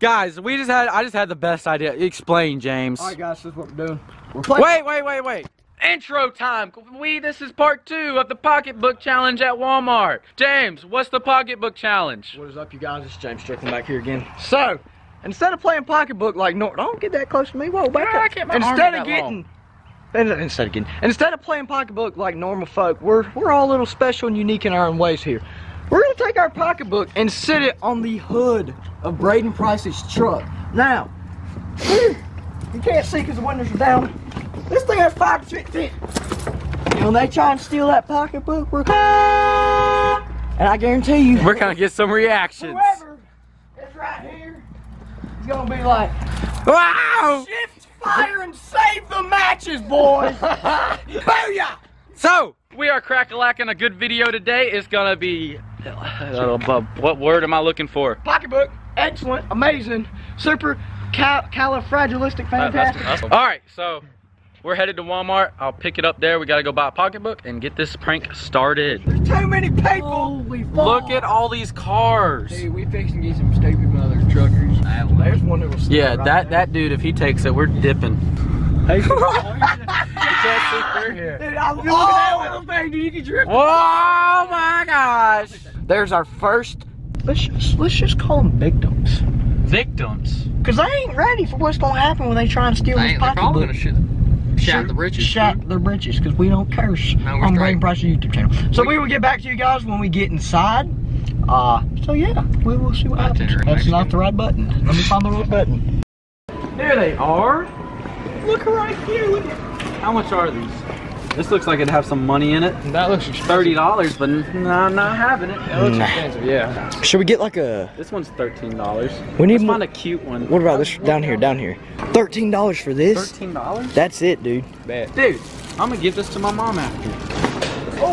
Guys, we just had I just had the best idea. Explain, James. Alright guys, this is what we're doing. We're playing. Wait, wait, wait, wait. Intro time. We this is part two of the pocketbook challenge at Walmart. James, what's the pocketbook challenge? What is up, you guys? It's James Strickland back here again. So, instead of playing pocketbook like no, don't get that close to me. Whoa, back I up. can't- my arm Instead of getting, in- uh, instead of getting, instead of playing pocketbook like normal folk, we're we're all a little special and unique in our own ways here. We're gonna take our pocketbook and sit it on the hood of Braydon Price's truck. Now, you can't see because the windows are down. This thing has five percent fit. And when they try and steal that pocketbook, we're and I guarantee you, We're gonna get some reactions. whoever is right here is gonna be like, Wow! shift fire and save the matches, boys. Booyah! So we are crack a lacking a good video today. It's gonna be what word am I looking for? Pocketbook, excellent, amazing, super cal- califragilistic, fantastic. All right, so we're headed to Walmart. I'll pick it up there. We gotta go buy a pocketbook and get this prank started. There's too many people. Holy Look at all these cars. Hey, we fixing to get some stupid mother truckers. Uh, there's one that was. Yeah, that that dude, if he takes it, we're dipping. Hey, oh, can't see through here. Dude, I'm looking at that little thing. Dude, you can drip. Oh my gosh! There's our first. Let's just let's just call them victims. Victims. Cause they ain't ready for what's gonna happen when they try and steal this They- they're probably pocketbook. gonna shit, shout the britches. Shout their britches because we don't curse No, we're on straight. Braydon Price's YouTube channel. So we will get back to you guys when we get inside. Uh, so yeah, we will see what happens. That's next not the right button. Let me find the right button. There they are. Look right here. Look at How much are these? This looks like it'd have some money in it. That looks expensive. Thirty dollars, but no, I'm not having it. That looks expensive, yeah. Should we get like a? This one's thirteen dollars. We need Let's find a cute one. What about this down here? Down here. Thirteen dollars for this. Thirteen dollars? That's it, dude. Bad. Dude, I'm gonna give this to my mom after. Oh,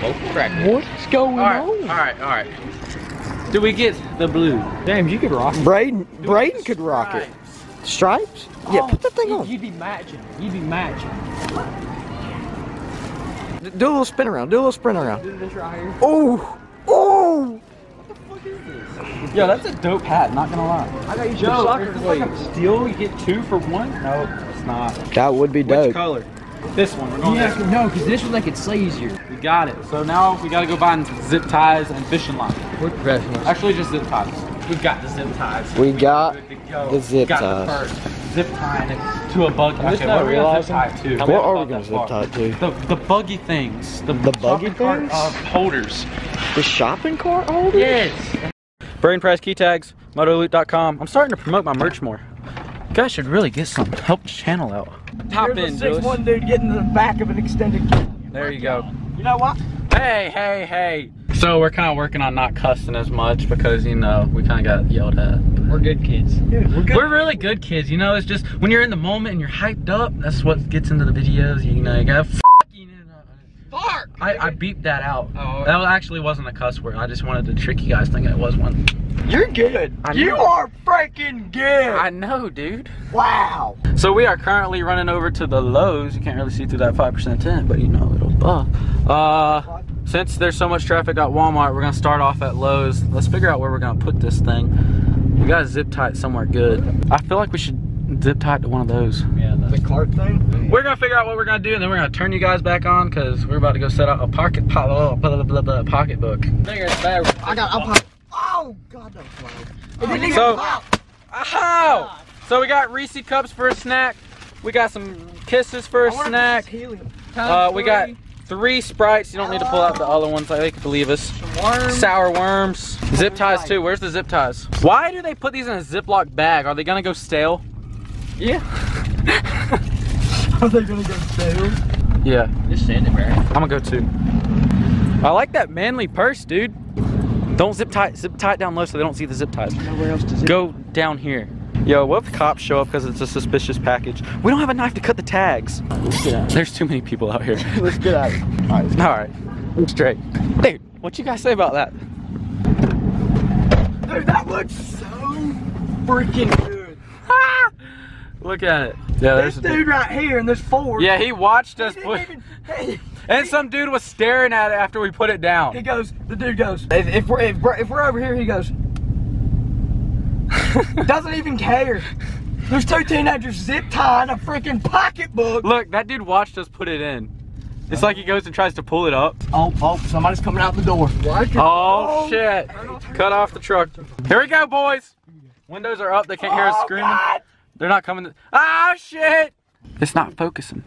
Both oh, crackers. What's going All right, all right, all right. Do we get the blue? James, you could rock. It. Braydon, Braydon could rock it. Stripes? Yeah, put that thing oh, on. You'd be matching. You'd be matching. Do a little spin around. Do a little sprint around. Do this right here. Oh, oh. What the fuck is this? Yo, that's a dope hat. Not gonna lie. I got you Joe, some soccer is this like a steal? You get two for one? No, it's not. That would be dope. Which dope. color? This one. We're going Yeah, this 'cause- no, because this one like could say easier. We got it. So now we gotta go buy zip ties and fishing line. We're professionals. Actually, just zip ties. We got the zip ties. We got go. the zip got ties. the first zip tying it to a bug. I'm just Okay, not what are we gonna zip tie to? how What are we Not gonna zip tie to? The the buggy things. The, The buggy shopping cart, things? Uh, holders. the shopping cart holders? Yes. Braydon Price Key Tags, MotoLoot.com. I'm starting to promote my merch more. You guys should really get some. Help channel out. Hop Here's in, a six one dude getting to the back of an extended kit. There you go. You know what? Hey, hey, hey. So we're kind of working on not cussing as much because, you know, we kind of got yelled at. We're good kids. Dude, we're good. We're really good kids, you know. It's just when you're in the moment and you're hyped up, that's what gets into the videos. You know, you gotta fucking. Fart! I, I beeped that out. Oh. That actually wasn't a cuss word. I just wanted to trick you guys thinking it was one. You're good. I You know. are freaking good. I know, dude. wow. So we are currently running over to the Lowe's. You can't really see through that 5% tent, but you know it'll buff. Uh, since there's so much traffic at Walmart, we're gonna start off at Lowe's. Let's figure out where we're gonna put this thing. We gotta zip tie it somewhere good. I feel like we should zip tie it to one of those. Yeah, The cart thing. We're gonna figure out what we're gonna do, and then we're gonna turn you guys back on because we're about to go set out a pocket po- blah, blah, blah, blah, pocket book. I got. I'll pop. Oh God, that was loud. It So- pop. Ow! So we got Reese cups for a snack. We got some kisses for a snack. Uh, we got three sprites. You don't need to pull out the other ones. I think believe us. worms. Sour worms. Zip ties too. Where's the zip ties? Why do they put these in a Ziploc bag? Are they gonna go stale? Yeah. Are they gonna go stale? Yeah, Just send it, man. I'm gonna go too. I like that manly purse, dude. Don't zip tie zip tie it down low so they don't see the zip ties. Nowhere else to zip. Go down here. Yo, what if the cops show up because it's a suspicious package? We don't have a knife to cut the tags. Let's get out. There's too many people out here. Let's get out. All right. All right, straight. Dude, what you guys say about that? Dude, that looks so freaking good. Look at it. Yeah, there's This dude right here and this four. Yeah, he watched He us didn't put. even, he, And some dude was staring at it after we put it down. He goes, the dude goes, if, if we're if we're, if we're over here, he goes, doesn't even care. There's two teenagers zip tying a freaking pocketbook. Look, that dude watched us put it in. It's like he goes and tries to pull it up. Oh, oh, somebody's coming out the door. Oh, oh, shit. Cut off the truck. Here we go, boys. Windows are up. They can't hear us Oh, screaming. God. They're not coming. To- oh, shit. It's not focusing.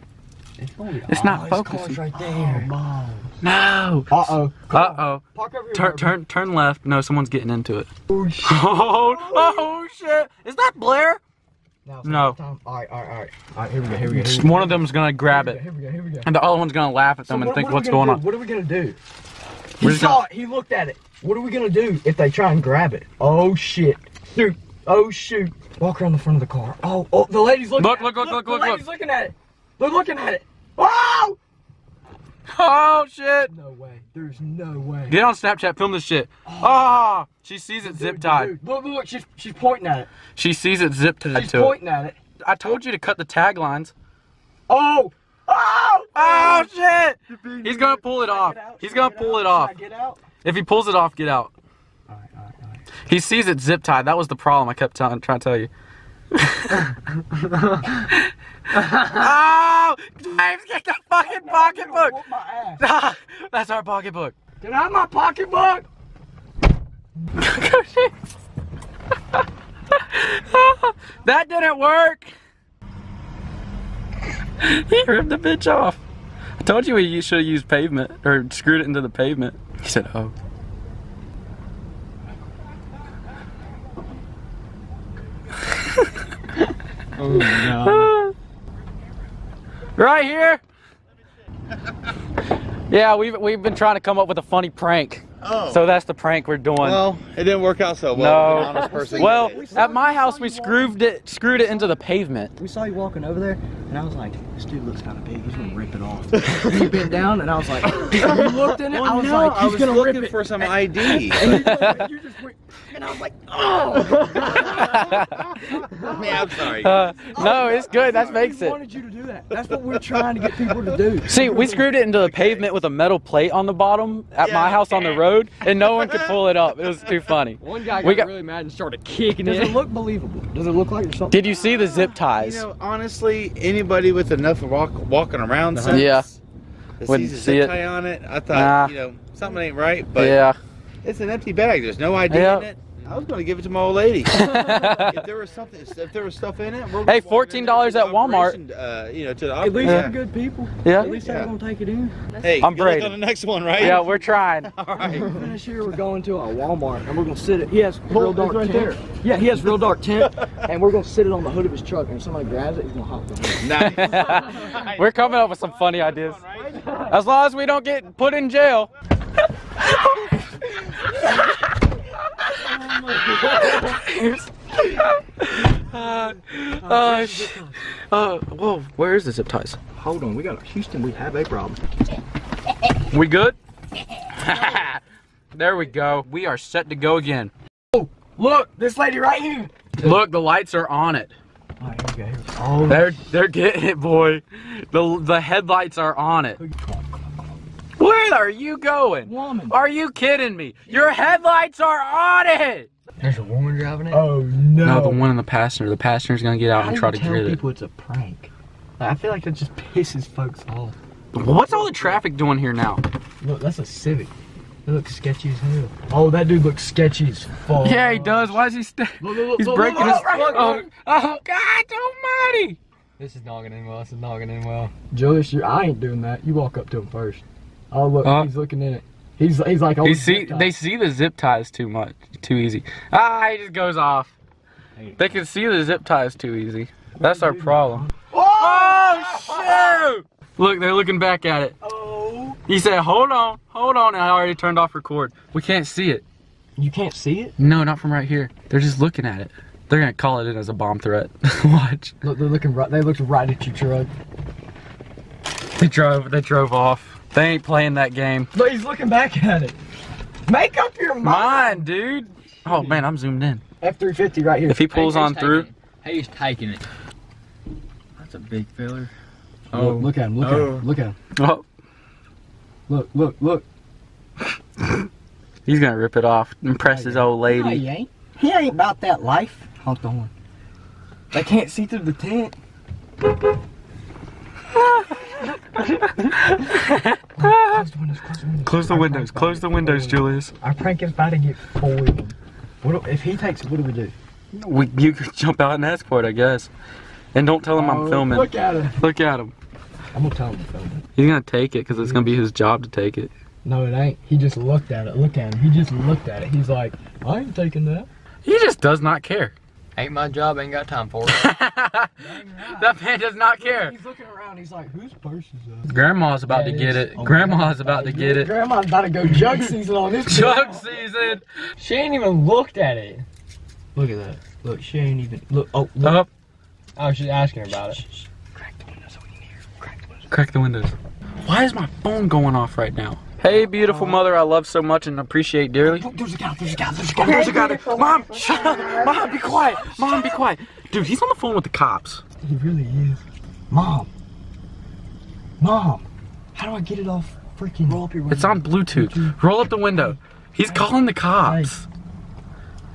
It's not Oh, focusing. right there. No. Uh oh. Uh oh. Park. Turn, Bubba. turn, turn left. No, someone's getting into it. Oh, shit. Oh, oh shit! Is that Blair? Now, No. All right, all right, all right. All right, here we go. Here we go. Here we go. One of them's gonna grab it, Here we go. Here we go. and the other one's gonna laugh at So them and what- think, what "What's gonna do? on?" What are we gonna do? We're He saw gonna- it. He looked at it. What are we gonna do if they try and grab it? Oh shit! Dude. Oh shoot! Walk around the front of the car. Oh, oh, the lady's looking. Look, at look, it. look, look, the look, lady's look. looking at it. They're looking at it. Oh! Oh shit! No way. There's no way. Get on Snapchat, film this shit. Ah, she sees it zip Dude, tied. dude, Look, look. She's she's pointing at it. She sees it zip tied She's to it. pointing at it. I told you to cut the taglines. Oh! Oh! Oh shit! He's gonna pull it off. He's gonna pull it off. Get out. If he pulls it off, get out. He sees it zip tied. That was the problem. I kept telling, trying to tell you. oh, James, get the fucking pocketbook. Whoop. Ah, that's our pocketbook. Can I have my pocketbook? that didn't work. he ripped the bitch off. I told you we should have used pavement or screwed it into the pavement. He said, "Oh." Oh no. Right here. yeah, we've we've been trying to come up with a funny prank. Oh. So that's the prank we're doing. well, it didn't work out so well. No. to be honest, person. well, at my house we screwed it screwed it into the pavement. We saw you walking over there, and I was like, this dude looks kind of big. He's gonna rip it off. you bent down, and I was like, you looked in it. I was no, like, I he's was gonna looking rip it. for some ID. And you, you just went, and I was like, oh. I mean, I'm sorry. Uh, no, it's good. That makes it. wanted you to do that. That's what we're trying to get people to do. See, we screwed it into the pavement with a metal plate on the bottom at my house on the road, and no one could pull it up. It was too funny. One guy We got, got- really mad and started kicking Does it. Does it look believable? Does it look like there's something? Did you see the zip You ties? know, honestly, anybody with enough walk, walking around uh-huh. sense Yeah. that Wouldn't sees a see zip it. tie on it, I thought, Nah. you know, something ain't right. But yeah. it's an empty bag. There's no idea Yeah. in it. I was going to give it to my old lady. if there was something, if there was stuff in it, we're Hey, walking in there $14 at Walmart. Uh, you know, to the At least operation. they're good people. Yeah. At least they're Yeah. gonna take it in. Hey, I'm good Brady. on the next one, right? Yeah, we're trying. All right. Finish here, we're going to a Walmart and we're gonna sit it. He has real dark right tent. there. Yeah, he has real dark tent, and we're gonna sit it on the hood of his truck. And if somebody grabs it, he's gonna hop the hood. Nice. We're coming up with some funny ideas. As long as we don't get put in jail. Uh, uh, sh- uh, whoa, where is the zip ties? Hold on, we got a Houston. We have a problem. We good? there we go. We are set to go again. Oh, look, this lady right here. Look, the lights are on it. All right, here. Here. Oh, They're they're getting it, boy. The the headlights are on it. Where are you going? woman. Are you kidding me? Your headlights are on it. There's a woman driving it. Oh no. No, the one in the passenger. The passenger's gonna get out How and try to tell get it. people it's a prank? Like, I feel like that just pisses folks off. What's all the traffic doing here now? Look, that's a Civic. It looks sketchy as hell. Oh, that dude looks sketchy as fuck. Yeah, he does. Why is he? St- Look, look, look, He's look, breaking look, his. look, right Oh, right here. oh, God Almighty! This is noggin in well. This is noggin in well. Julius, I ain't doing that. You walk up to him first. Oh look, Uh, he's looking in it. He's he's like, oh, He see, they see the zip ties too much, too easy. Ah, he just goes off. They can see the zip ties too easy. That's our problem. Oh shoot! Look, they're looking back at it. Oh. He said, "Hold on, hold on," and I already turned off record. We can't see it. You can't see it. No, not from right here. They're just looking at it. They're gonna call it in as a bomb threat. Watch. Look, they're looking right. They looked right at your truck. They drove. They drove off. They ain't playing that game. But he's looking back at it. Make up your mind. Mine, dude. Oh man, I'm zoomed in. F three fifty right here. If he pulls Hey, on through, taking it. He's taking it. That's a big filler. Oh, look at him. Look at Oh. him. Look at him. oh, Look, look, look. He's gonna rip it off, impress his old No, lady. he ain't. He ain't about that life. Honk the horn. They can't see through the tent. Close the windows, close the windows. Close the windows. Close the windows. Julius. Our prank is about to get foiled. What do, if he takes it, what do we do? We, you could jump out and ask for it, I guess. And don't tell him I'm oh, filming. Look at him. Look at him. I'm gonna tell him to film it. He's gonna take it because it's gonna be his job to take it. No, it ain't. He just looked at it. Look at him. He just looked at it. He's like, I ain't taking that. He just does not care. Ain't my job, ain't got time for it. that man does not care. He's looking around. He's like, whose purse is that? Grandma's about Yeah, to get is. it. Grandma's about to get it. Grandma's about to go jug season on this. Jug season. she ain't even looked at it. Look at that. Look, she ain't even. Look. Oh, look. Up. I was just asking her about it. Crack the window so we can hear. Crack the window. Crack the windows. Why is my phone going off right now? Hey, beautiful mother, I love so much and appreciate dearly. Oh, there's a guy. There's a guy. There's a guy. There's a guy. Mom, shut up. Mom, be quiet. Mom, be quiet. Dude, he's on the phone with the cops. He really is. Mom. Mom. How do I get it off freaking roll up your window. It's on Bluetooth. Roll up the window. He's calling the cops.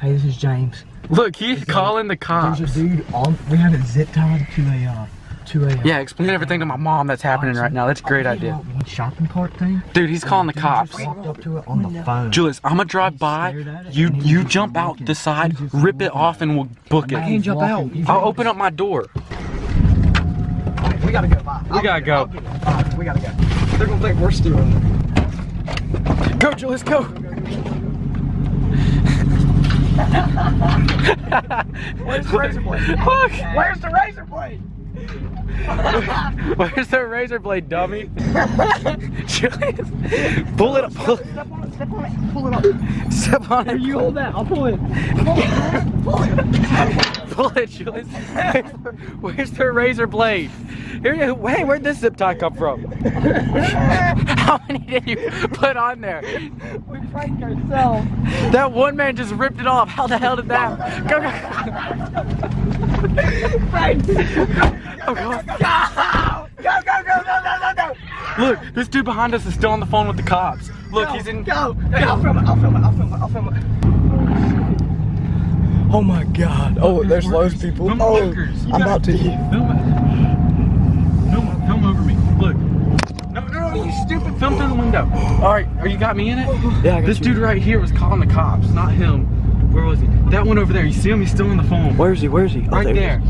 Hey, this is James. Look, he's calling the cops. There's a dude on. We have it zip tied to a uh, to a. uh, Yeah, explain everything to my mom that's happening right now. That's a great you idea. know, One shopping cart thing. Dude, he's calling the Dude cops. Up to it on the phone. Julius, I'm gonna drive by. You you jump out the side, rip it off, and we'll book it. I can't jump out. I'll open up my door. We gotta go. Bye. We gotta go. Bye. We gotta go. They're gonna think we're stealing. Go, Julius, go. Where's the razor blade? Look. Where's the razor blade? Where's the razor blade, dummy? Julius, pull it up. Pull, Step on it. Step on it. Pull it up. step on it. You hold that. I'll pull it. Pull it, Julius. Where's the, where's the razor blade? Here, you- hey, where'd this zip tie come from? How many did you put on there? We pranked ourselves. That one man just ripped it off. How the hell did that? Go, go. Oh, God. Go, go, go, go, go, go, go. Look, this dude behind us is still on the phone with the cops. Look, he's in. Go. go. I'll film it. I'll film it. I'll film it. I'll film it. Oh my God. Oh, there's loads of people. Film Oh, workers. You I'm about to. Film it. Film, film over me. Look. No, no, no, you stupid. Film through the window. All right, are you got me in it? Yeah, I got This you. dude right here was calling the cops, not him. Where was he? That one over there. You see him? He's still on the phone. Where's he? Where's he? Oh, Right he there.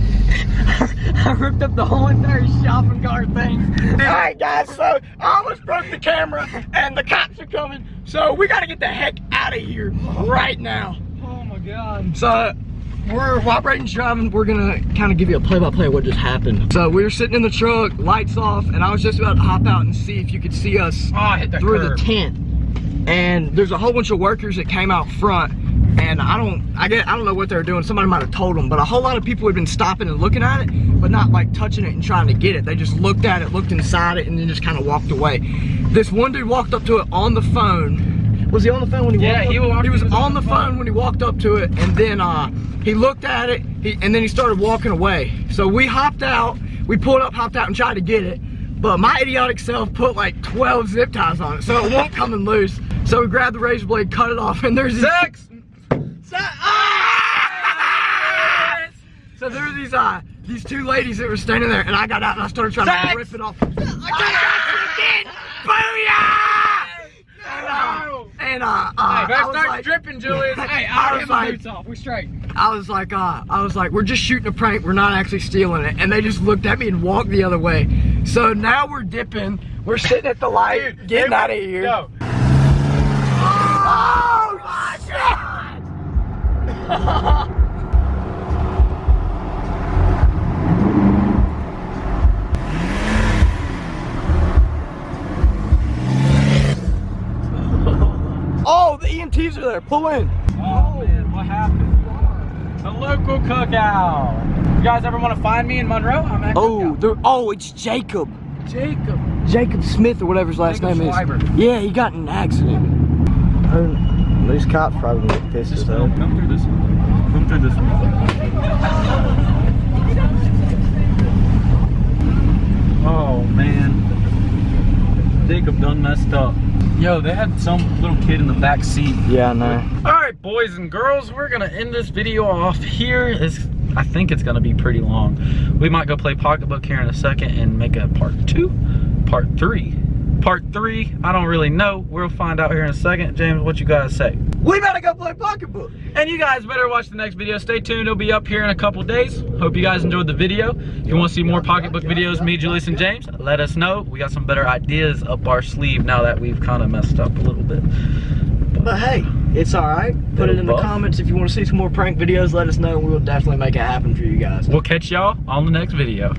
I ripped up the whole entire shopping cart thing. Alright guys, so I almost broke the camera and the cops are coming. So we gotta get the heck out of here right now. Oh my god. So we're while Braydon's driving, we're gonna kind of give you a play-by-play of what just happened. So we were sitting in the truck, lights off, and I was just about to hop out and see if you could see us Oh, hit the through curb. the tent. And there's a whole bunch of workers that came out front. And I don't, I get, I don't know what they were doing. Somebody might have told them, but a whole lot of people had been stopping and looking at it, but not like touching it and trying to get it. They just looked at it, looked inside it, and then just kind of walked away. This one dude walked up to it on the phone. Was he on the phone when he Yeah, walked he up? walked- he was he was on the phone when he walked up to it, and then uh, he looked at it, he, and then he started walking away. So we hopped out, we pulled up, hopped out, and tried to get it. But my idiotic self put like 12 zip ties on it, so it won't come and loose. So we grabbed the razor blade, cut it off, and there's. Sex! Se- Ah! So there were these uh these two ladies that were standing there, and I got out and I started trying Sex! to rip it off. I got it again! Booyah! And uh, and, uh, uh, I Better was start like, dripping, Julius. Hey, I I was was like- boots off. We're straight. I was like, uh, I was like, we're just shooting a prank. We're not actually stealing it. And they just looked at me and walked the other way. So now we're dipping. We're sitting at the light, getting out of here. Yo. Oh, shit! oh, the EMTs are there. Pull in. Oh man, what happened? A local cookout. You guys ever want to find me in Monroe? I'm at Oh, cookout. there, oh, it's Jacob. Jacob. Jacob Smith or whatever his last Jacob name Schreiber. is. Yeah, he got in an accident. These cops probably gonna get pissed as hell. Come this one. Come this one. Oh man. Jacob done messed up. Yo, they had some little kid in the back seat. Yeah, I know. All right, boys and girls, we're gonna end this video off here. It's, I think it's gonna be pretty long. We might go play Pocketbook here in a second and make a part two, part three. Part three, I don't really know. We'll find out here in a second. James, what you guys say? We better go play pocketbook. And you guys better watch the next video. Stay tuned, it'll be up here in a couple days. Hope you guys enjoyed the video. If you want to see more Pocketbook videos, me, Julius, and James, let us know. We got some better ideas up our sleeve now that we've kind of messed up a little bit. But hey, it's all right. Put it in the comments if you want to see some more prank videos. Let us know. We'll definitely make it happen for you guys. We'll catch y'all on the next video.